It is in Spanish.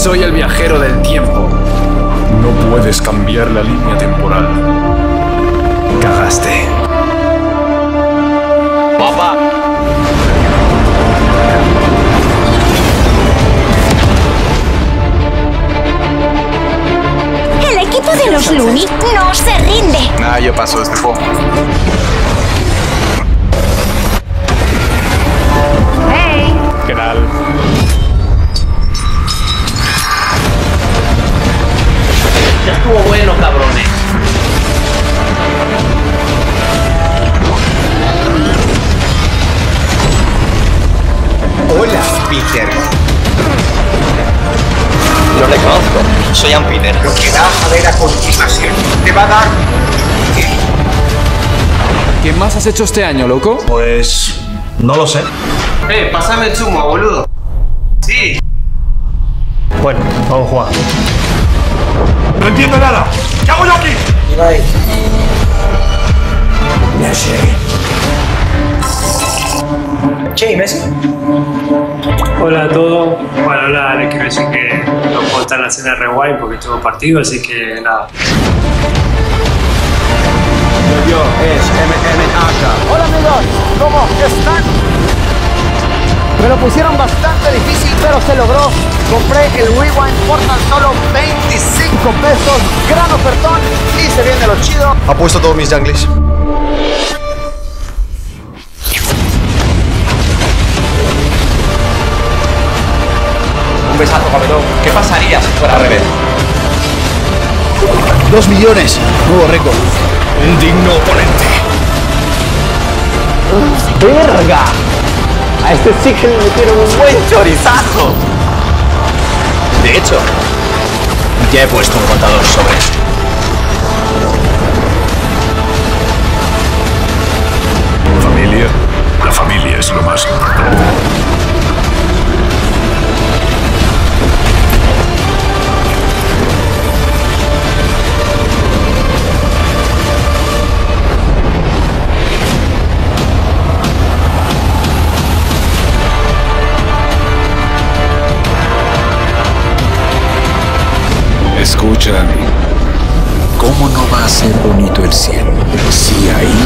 Soy el viajero del tiempo. No puedes cambiar la línea temporal. Cagaste. Papá. El equipo de los Looney no se rinde. Nada, yo paso este juego. Estuvo bueno, cabrones. Hola, Peter. Lo reconozco. Soy Ann Peter. Lo que vas a ver a continuación te va a dar ¿Qué más has hecho este año, loco? Pues. No lo sé. Eh, pásame el zumo, boludo. Sí. Bueno, vamos a jugar. ¡No entiendo nada! ¿Qué hago yo aquí? Che, Messi. Hola a todos. Bueno, nada, les quiero decir que no puedo estar en la cena de rewind porque tuvo partido, así que nada. Pusieron bastante difícil, pero se logró. Compré el Rewind por tan solo 25 pesos. Gran ofertón y se viene lo chido. Apuesto todos mis jungles. Un besazo, cabelón. ¿Qué pasaría si fuera al revés? ¡Dos millones! Nuevo récord. Un digno oponente. ¡Verga! A este sí que le metieron un buen chorizazo. De hecho, ya he puesto un contador sobre esto. Escucha, ¿cómo no va a ser bonito el cielo si ahí